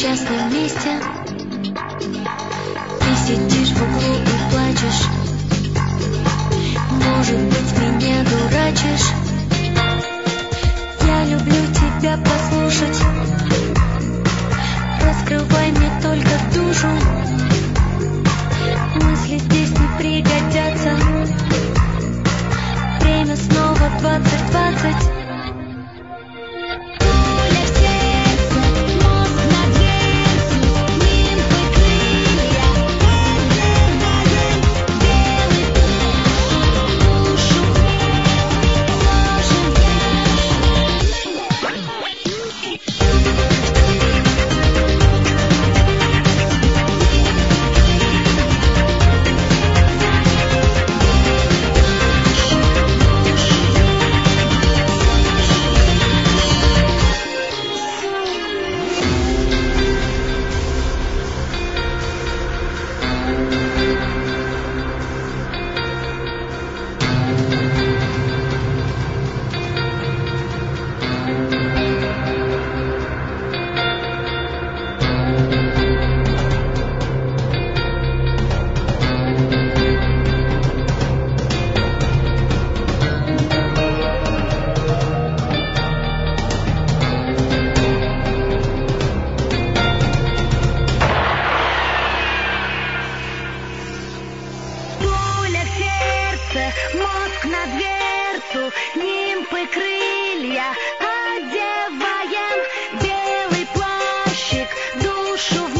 тобой сейчас на месте Ты сидишь в углу и плачешь. Может быть, меня дурачишь. Я люблю тебя послушать. Раскрывай мне только душу. Мысли здесь не пригодятся. Время снова двадцать двадцать сердце, мозг на дверцу, нимфы крылья одеваем белый плащик, душу в